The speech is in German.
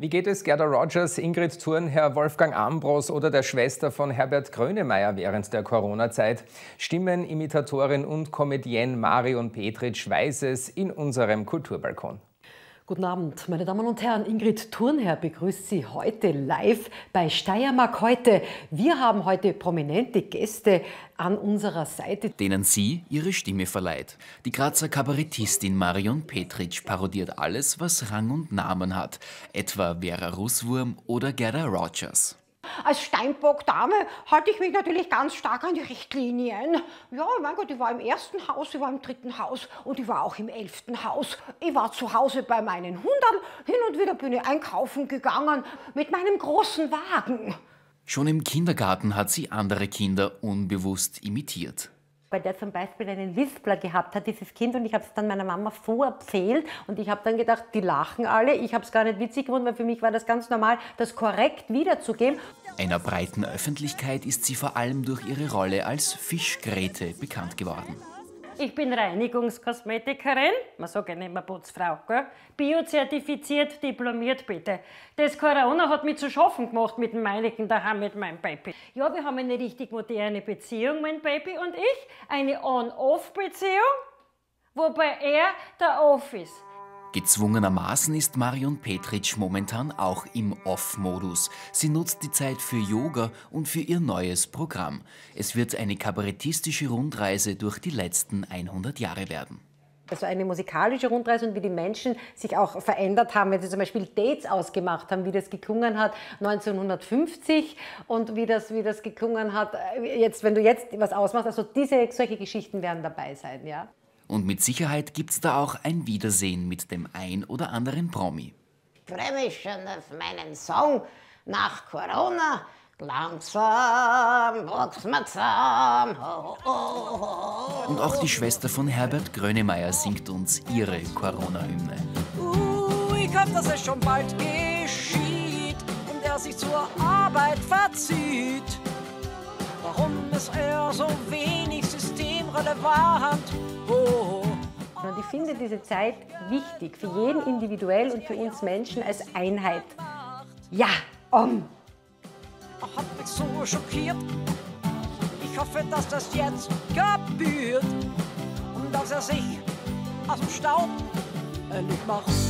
Wie geht es Gerda Rogers, Ingrid Thurnherr, Wolfgang Ambros oder der Schwester von Herbert Grönemeyer während der Corona-Zeit? Stimmenimmitatorin und Comedienne Marion Petritsch weiß es in unserem Kulturbalkon. Guten Abend, meine Damen und Herren. Ingrid Thurnherr begrüßt Sie heute live bei Steiermark heute. Wir haben heute prominente Gäste an unserer Seite, denen sie ihre Stimme verleiht. Die Grazer Kabarettistin Marion Petritsch parodiert alles, was Rang und Namen hat, etwa Vera Russwurm oder Gerda Rogers. Als Steinbock-Dame halte ich mich natürlich ganz stark an die Richtlinien. Ja, mein Gott, ich war im ersten Haus, ich war im dritten Haus und ich war auch im elften Haus. Ich war zu Hause bei meinen Hundern, hin und wieder bin ich einkaufen gegangen mit meinem großen Wagen. Schon im Kindergarten hat sie andere Kinder unbewusst imitiert bei der zum Beispiel einen Lispler gehabt hat, dieses Kind, und ich habe es dann meiner Mama vorerzählt und ich habe dann gedacht, die lachen alle. Ich habe es gar nicht witzig gefunden, weil für mich war das ganz normal, das korrekt wiederzugeben. Einer breiten Öffentlichkeit ist sie vor allem durch ihre Rolle als Fischgrete bekannt geworden. Ich bin Reinigungskosmetikerin, man sagt ja nicht mehr Putzfrau, gell? biozertifiziert, diplomiert bitte. Das Corona hat mich zu schaffen gemacht mit dem meinigen daheim mit meinem Baby. Ja, wir haben eine richtig moderne Beziehung, mein Baby und ich, eine On-Off-Beziehung, wobei er der Off ist. Gezwungenermaßen ist Marion Petritsch momentan auch im Off-Modus. Sie nutzt die Zeit für Yoga und für ihr neues Programm. Es wird eine kabarettistische Rundreise durch die letzten 100 Jahre werden. Also eine musikalische Rundreise und wie die Menschen sich auch verändert haben, wenn sie zum Beispiel Dates ausgemacht haben, wie das geklungen hat 1950 und wie das, wie das geklungen hat, äh, jetzt, wenn du jetzt was ausmachst. Also diese, solche Geschichten werden dabei sein, ja. Und mit Sicherheit gibt's da auch ein Wiedersehen mit dem ein oder anderen Promi. Ich freue mich schon auf meinen Song nach Corona. Langsam wachsen wir zusammen. Oh, oh, oh, Und auch die Schwester von Herbert Grönemeyer singt uns ihre Corona-Hymne. Uh, ich hoffe, dass es schon bald geschieht und er sich zur Arbeit verzieht. Warum ist er so wenig systemrelevant? Und ich finde diese Zeit wichtig für jeden individuell und für uns Menschen als Einheit. Ja, um. Hat mich so schockiert. Ich hoffe, dass das jetzt gebührt und dass er sich aus dem Staub nicht macht.